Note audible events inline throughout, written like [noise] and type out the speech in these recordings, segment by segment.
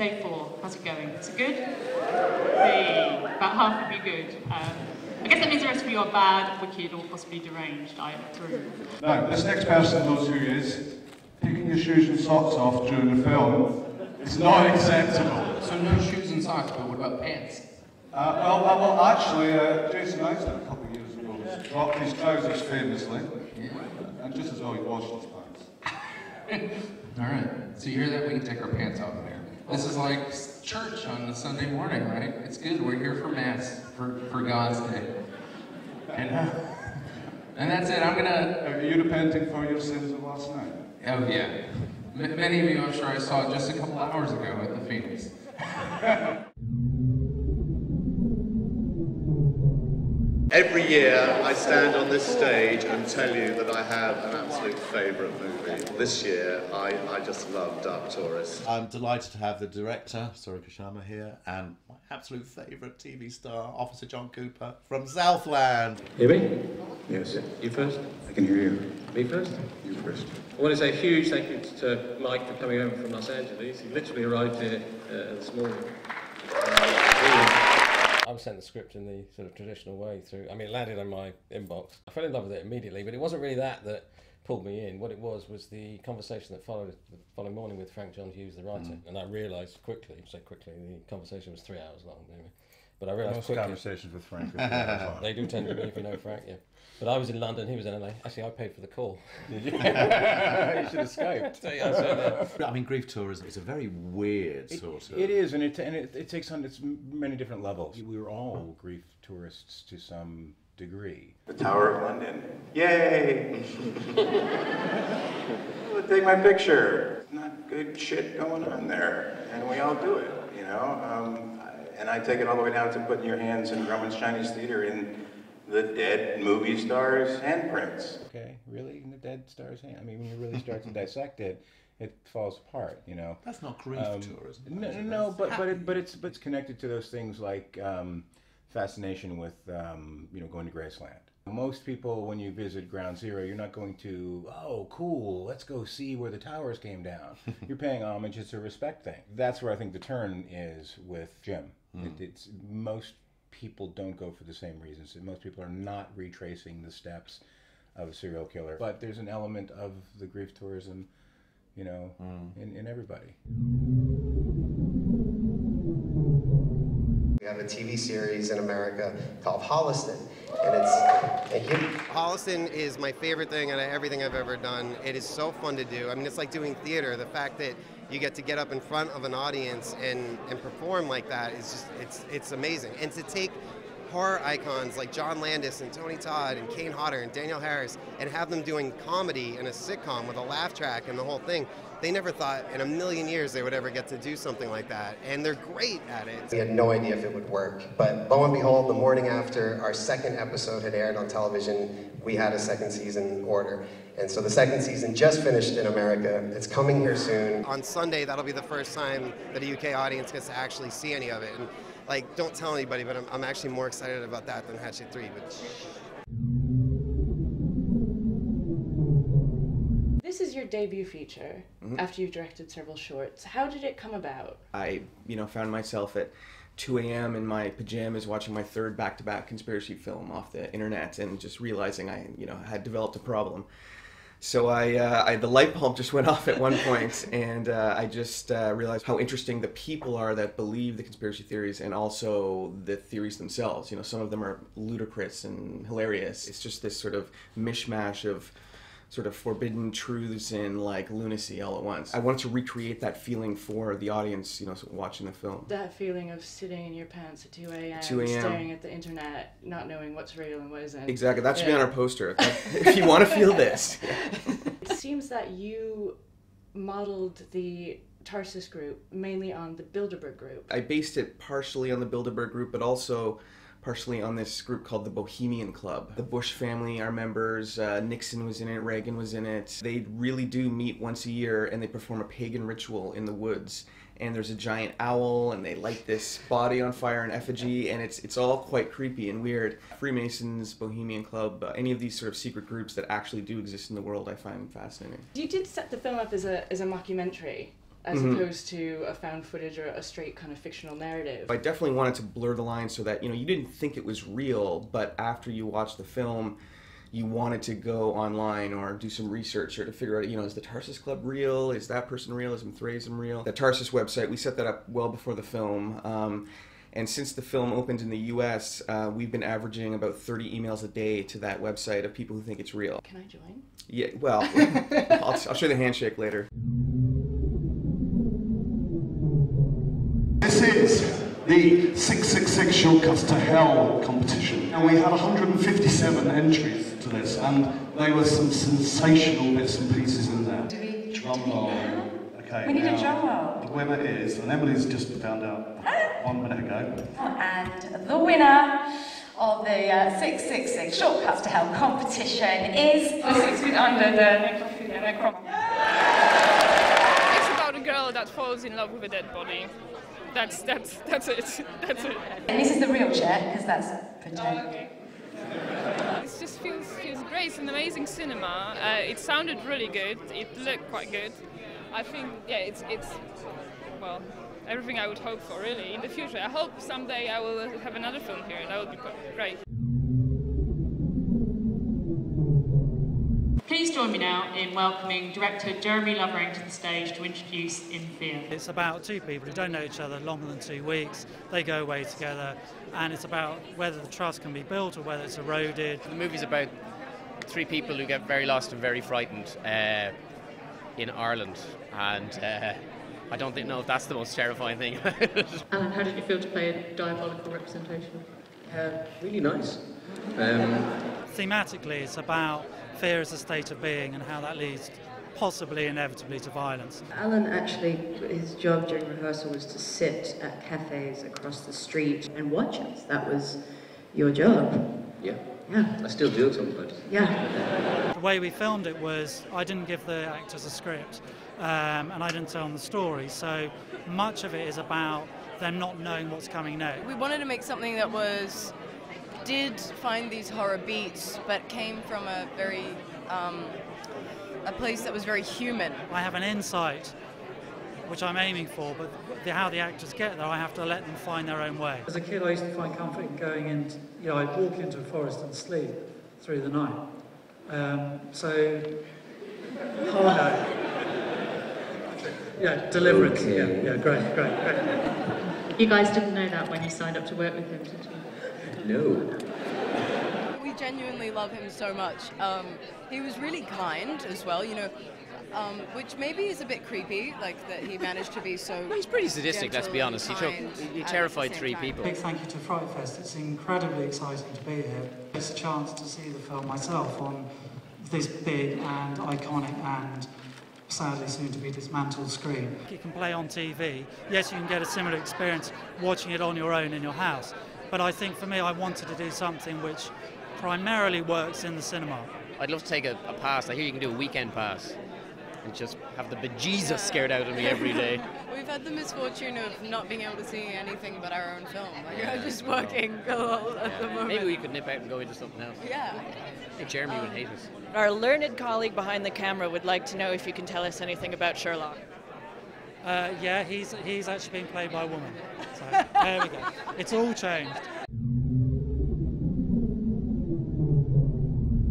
Fright Fest, day four. How's it going? Is it good? Hey, about half of you good. Um, I guess that means the rest of you are bad, wicked, or possibly deranged. I approve. Now, this next person knows who he is. Taking your shoes and socks off during the film is not acceptable. So no shoes and socks, but what about pants? Uh, well, uh, well, actually, uh, Jason Isaacs a couple of years ago dropped his trousers famously, and just as well he washed his pants. [laughs] All right. So you hear that? We can take our pants off here. This is like church on a Sunday morning, right? It's good. We're here for mass, for, for God's day. And, uh, and that's it. I'm gonna. Are you repenting for your sins of last night? Oh yeah. M- many of you, I'm sure, I saw just a couple hours ago at the Phoenix. [laughs] Every year I stand on this stage and tell you that I have an absolute favourite movie. This year I, I just love Dark Tourist. I'm delighted to have the director, Suri Krishnamma, here, and my absolute favourite TV star, Officer John Cooper from Southland. Hear me? Yes. You first? I can hear you. Me first? You first. I want to say a huge thank you to Mike for coming over from Los Angeles. He literally arrived here uh, this morning. I was sent the script in the sort of traditional way through. I mean, it landed on my inbox. I fell in love with it immediately, but it wasn't really that that pulled me in. What it was was the conversation that followed the following morning with Frank John Hughes, the writer, Mm. and I realised quickly, so quickly, the conversation was three hours long. Anyway. But I realised Most quickly. conversations with Frank are three hours long. they do tend to be if you know Frank, yeah. But I was in London, he was in LA. Actually, I paid for the call. Did you? [laughs] You should have Skyped. [laughs] So, yeah, I yeah. I mean, grief tourism is a very weird sort of. It is, and it and it, it takes on its many different levels. We were all grief tourists to some degree. The Tower of London. Yay! [laughs] Take my picture. Not good shit going on there, and we all do it, you know. Um, and I take it all the way down to putting your hands in Grauman's Chinese Theater in the dead movie stars' handprints. Okay, really, in the dead star's hand. I mean, when you really start to dissect it, it falls apart. You know. That's not grief Um, tourism. No, no, no, That's but but it, but it's but it's connected to those things like um, fascination with um, you know going to Graceland. Most people, when you visit Ground Zero, you're not going to oh cool, let's go see where the towers came down. [laughs] you're paying homage. It's a respect thing. That's where I think the turn is with Jim. Mm. It, it's most people don't go for the same reasons. Most people are not retracing the steps of a serial killer. But there's an element of the grief tourism, you know, in, in everybody. We have a TV series in America called Holliston, and it's thank you. Holliston is my favorite thing out of everything I've ever done. It is so fun to do. I mean, it's like doing theater. The fact that you get to get up in front of an audience and and perform like that is just it's it's amazing. And to take horror icons like John Landis and Tony Todd and Kane Hodder and Danielle Harris and have them doing comedy in a sitcom with a laugh track and the whole thing. They never thought in a million years they would ever get to do something like that, and they're great at it. We had no idea if it would work, but lo and behold, the morning after our second episode had aired on television, we had a second season order. And so the second season just finished in America. It's coming here soon. On Sunday, that'll be the first time that a UK audience gets to actually see any of it. And like, don't tell anybody, but I'm, I'm actually more excited about that than Hatchet 3. But is your debut feature Mhm. after you've directed several shorts. How did it come about? I, you know, found myself at 2 a.m. in my pajamas watching my third back-to-back conspiracy film off the internet, and just realizing I, you know, had developed a problem. So I, uh, I the light bulb just went [laughs] off at one point, and uh, I just uh, realized how interesting the people are that believe the conspiracy theories, and also the theories themselves. You know, some of them are ludicrous and hilarious. It's just this sort of mishmash of sort of forbidden truths and like lunacy all at once. I wanted to recreate that feeling for the audience, you know, watching the film. That feeling of sitting in your pants at 2 a.m., 2 a.m.. staring at the internet, not knowing what's real and what isn't. Exactly, that should be on our poster. if [laughs] you want to feel this. [laughs] It seems that you modeled the Tarsus group mainly on the Bilderberg group. I based it partially on the Bilderberg group, but also partially on this group called the Bohemian Club. The Bush family are members. Uh, Nixon was in it. Reagan was in it. They really do meet once a year, and they perform a pagan ritual in the woods. And there's a giant owl, and they light this body on fire in effigy, and it's it's all quite creepy and weird. Freemasons, Bohemian Club, uh, any of these sort of secret groups that actually do exist in the world, I find fascinating. You did set the film up as a, as a mockumentary. As Mhm. opposed to a found footage or a straight kind of fictional narrative. I definitely wanted to blur the line so that you know you didn't think it was real, but after you watch the film, you wanted to go online or do some research or to figure out you know is the Tarsus Club real? Is that person real? Is Mithraism real? The Tarsus website we set that up well before the film. Um, and since the film opened in the U.S., uh, we've been averaging about 30 emails a day to that website of people who think it's real. Can I join? Yeah, well, [laughs] I'll, I'll show you the handshake later. This is the 666 Shortcuts to Hell competition. And we had 157 entries to this, and there were some sensational bits and pieces in there. Drum roll. Okay, We need a now, drum roll. The winner is, and Emily's just found out [gasps] one minute ago. And the winner of the uh, 666 Shortcuts to Hell competition is the six feet under the necrophilia [laughs] It's about a girl that falls in love with a dead body. That's that's that's it. [laughs] That's it. And this is the real chair, because that's pretend. It just feels feels great. It's an amazing cinema. Uh, it sounded really good. It looked quite good. I think yeah, it's it's well everything I would hope for really in the future. I hope someday I will have another film here. And that would be great. Join me now in welcoming director Jeremy Lovering to the stage to introduce In Fear. It's about two people who don't know each other longer than two weeks. They go away together, and it's about whether the trust can be built or whether it's eroded. The movie's about three people who get very lost and very frightened uh, in Ireland, and uh, I don't think, no, that's the most terrifying thing. [laughs] Allen, how did you feel to play a diabolical representation? Uh, really nice. Um, Thematically, it's about fear as a state of being and how that leads possibly inevitably to violence. Allen actually, his job during rehearsal was to sit at cafes across the street and watch us. That was your job. yeah. Yeah. I still do it sometimes. Yeah. The way we filmed it was I didn't give the actors a script um, and I didn't tell them the story, so much of it is about them not knowing what's coming next. We wanted to make something that was did find these horror beats, but came from a very um, a place that was very human. I have an insight which I'm aiming for, but the, how the actors get there, I have to let them find their own way. As a kid, I used to find comfort in going in, you know, I'd walk into a forest and sleep through the night. Um, so, harder. Yeah, deliverance. Yeah, yeah, great, great, great. You guys didn't know that when you signed up to work with him, did you? No. We genuinely love him so much. Um, he was really kind as well, you know, um, which maybe is a bit creepy, like that he managed to be so. He's pretty sadistic, let's be honest. He took, he terrified three time. people. Big thank you to Fright Fest. It's incredibly exciting to be here. It's a chance to see the film myself on this big and iconic and sadly soon to be dismantled screen. You can play on TV. Yes, you can get a similar experience watching it on your own in your house. But I think for me, I wanted to do something which primarily works in the cinema. I'd love to take a, a pass. I hear you can do a weekend pass and just have the bejesus scared out of me every day. [laughs] We've had the misfortune of not being able to see anything but our own film. Like, I'm just working a lot at the moment. Maybe we could nip out and go into something else. Yeah. I think Jeremy would um, hate us. Our learned colleague behind the camera would like to know if you can tell us anything about Sherlock. Uh, yeah, he's, he's actually being played by a woman. So there we go. It's all changed.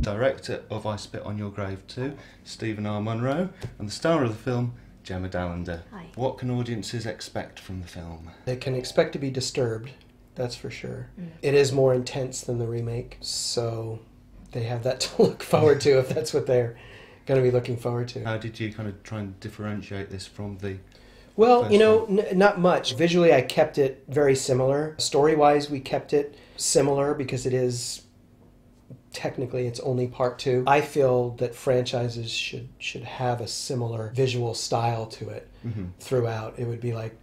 Director of I Spit on Your Grave 2, Steven R. Monroe, and the star of the film, Jemma Dallander. Hi. What can audiences expect from the film? They can expect to be disturbed, that's for sure. Mm. It is more intense than the remake, so they have that [laughs] to look forward to if that's what they're going to be looking forward to. How did you kind of try and differentiate this from the Well, you know, n- not much. Visually, I kept it very similar. Story wise, we kept it similar because it is technically it's only part two. I feel that franchises should should have a similar visual style to it Mhm. throughout. It would be like,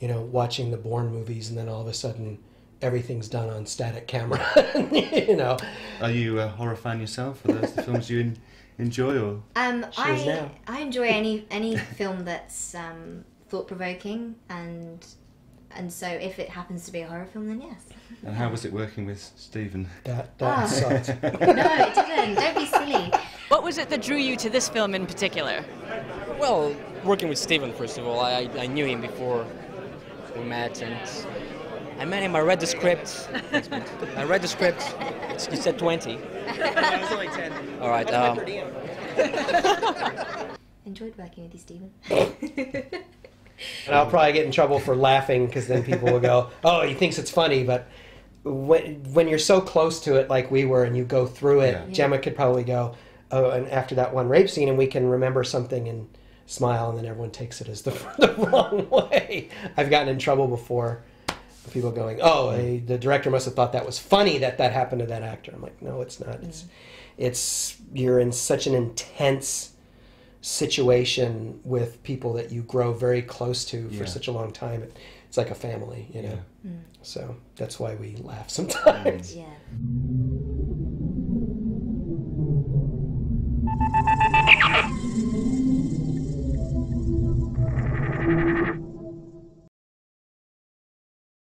you know, watching the Bourne movies and then all of a sudden everything's done on static camera. [laughs] you know. Are you a horror fan yourself? Are those the films you en- enjoy or? Um, I. I enjoy any any film that's um, thought provoking and and so if it happens to be a horror film, then yes. And how was it working with Steven? That that sucked. [laughs] no, it didn't. Don't be silly. What was it that drew you to this film in particular? Well, working with Steven, first of all, I, I knew him before we met, and I met him. I read the script. [laughs] I read the script. It's, you said 20. I was only 10. All right. Um, [laughs] Enjoyed working with you, Steven. And I'll probably get in trouble for laughing because then people will go, [laughs] "Oh, he thinks it's funny." But when when you're so close to it, like we were, and you go through it, Yeah. Jemma could probably go, "Oh," and after that one rape scene, and we can remember something and smile, and then everyone takes it as the, [laughs] the wrong way. I've gotten in trouble before. People going, "Oh, eh, the director must have thought that was funny that that happened to that actor." I'm like, "No, it's not. It's it's you're in such an intense." Situation with people that you grow very close to for Yeah. such a long time. It, it's like a family, you know. Yeah. Mm. So that's why we laugh [laughs] sometimes. Yeah.